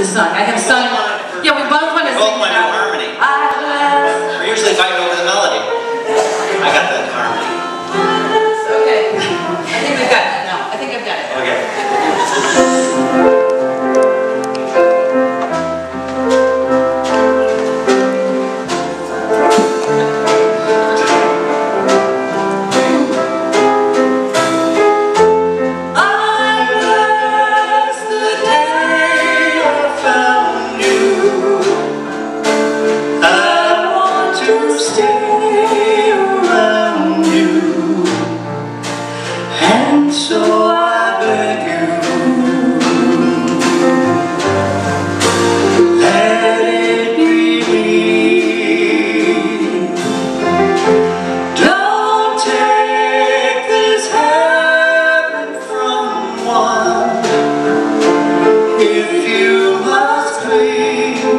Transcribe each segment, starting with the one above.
this song. I have sung.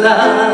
love,